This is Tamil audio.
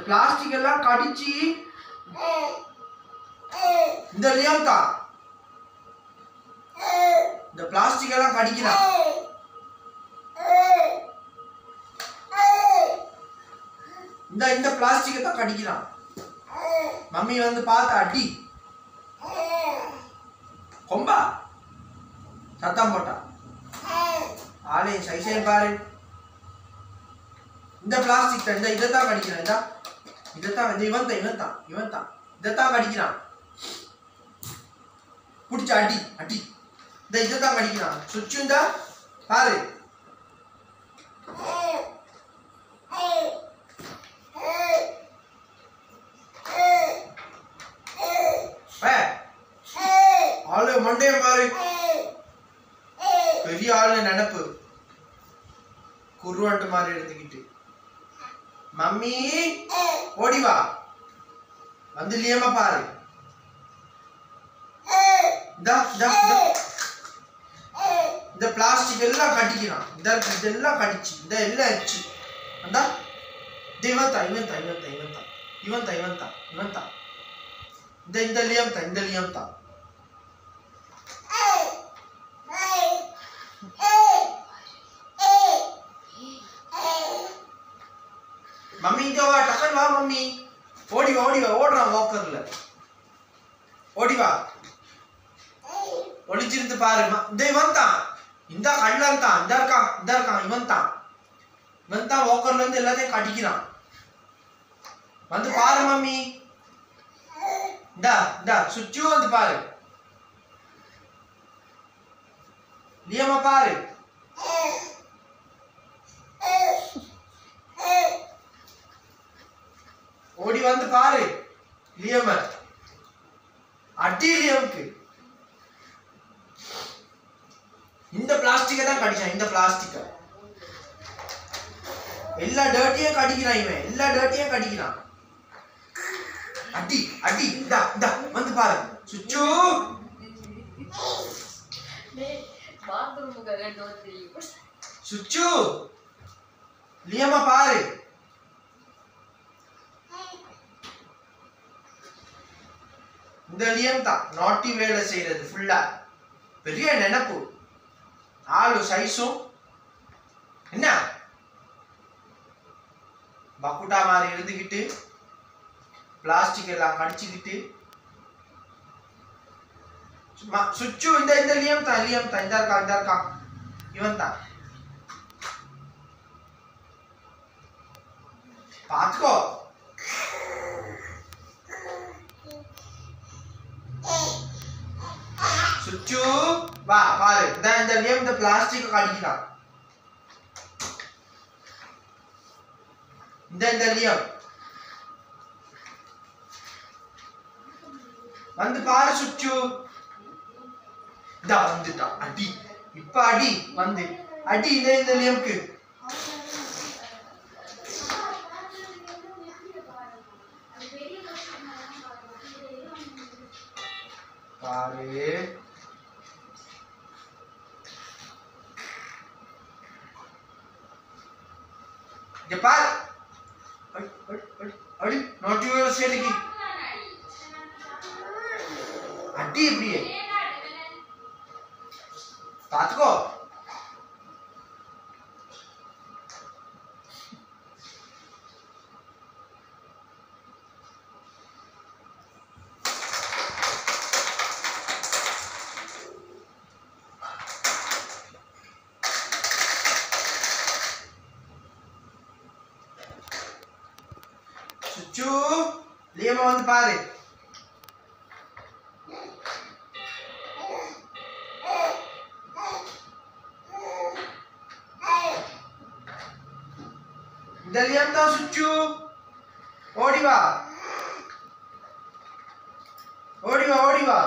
பிளாஸ்டிக் எல்லாம் கடிச்சு இந்த லியம் இந்த பிளாஸ்டிக் எல்லாம் கடிக்கிறான் இந்த இந்த பிளாஸ்டிக்கை தான் கடிக்கிறான் மம்மி வந்து பார்த்து அடி. கொம்பா. சத்தம் போட்டா. ஆளே சைசையும் பாரு. இந்த பிளாஸ்டிக் தான் இந்த இதை தான் கடிக்கிறான் இதான் இதைத்தான் வந்து இவன் தான் இவன் தான் இவன் தான். இதைத்தான் கடிக்கிறான் பிடிச்ச அடி அடி. இந்த இதைத்தான் தான் கடிக்கிறான் சுச்சு பாரு. ஆளு மண்டையம் பாரு. பெரிய ஆளு நினப்பு. குருவாண்டு மாதிரி எடுத்துக்கிட்டு. மம்மி ஓடி வா. வந்து லியமா பாரு இந்தா பிளாஸ்டிக் எல்லாம் கடிக்கிறான். இந்த இதெல்லாம் கடிச்சு. இந்த எல்லாம் அடிச்சு. அந்த. இந்த இவன் தான் இவன் தான் இவன் தான் இவன் தான் இவன் தான் இவன் தான் இவன் தான் இந்த இந்த லியம் தான் இந்த லியம் தான் மம்மி இங்கே வா டக்கன் வா மம்மி. ஓடி வா ஓடி வா ஓடுறான் வாக்கர்ல ஓடி வா. ஒளிச்சிருந்து பாரு. ம- இந்த இவன் தான். இந்த கள்ளன் தான். இந்த இருக்கான் இந்த இருக்கான் இவன் தான். இவன் தான் வாக்கர்ல இருந்து எல்லாத்தையும் கடிக்கிறான் வந்து பாரு மம்மி. இந்தா இந்தா சுற்றியும் வந்து பாரு. லியமா பாரு ஓடி வந்து பாரு. லியம. அடி லியம்க்கு. இந்த பிளாஸ்டிக்கை தான் கடிச்சான் இந்த பிளாஸ்டிக்கை. எல்லா டர்ட்டியும் கடிக்கிறான் இவன். எல்லா டர்ட்டியும் கடிக்கிறான். அடி அடி இந்தா இந்தா வந்து பாரு. சுச்சு. சுச்சு. லியமா பாரு. இந்த தான் நாட்டி வேலை செய்யறது ஃபுல்லா பெரிய நினைப்பு. ஆளு சைஸும் என்ன? பக்குட்டா மாதிரி இருந்துக்கிட்டு பிளாஸ்டிக் எல்லாம் கடிச்சுக்கிட்டு. சும்மா சுச்சு இந்த இந்த லியம் தான் லியம் தான் இந்த இருக்கான் இந்த இருக்கான் இவன் தான் பாத்துக்கோ சுச்சு. வா பாரு. இந்த இந்த வியம் இந்த பிளாஸ்டிக் கடிக்கிறான் இந்த இந்த வியம் வந்து பாரு சுச்சு. இதா வந்துட்டா. அடி. இப்ப அடி. வந்து. அடி இந்த இந்த லியம்க்கு பாரு. இங்க பாரு அடி அடி அடி அடி நோட்டி சேலைக்கு அடி இப்படியே பாத்துக்கோ Chu, leave on the party. ದಲಿಯಂತ ಸುಚ್ಚು ಓಡಿವಾ ಓಡಿವಾ ಓಡಿವಾ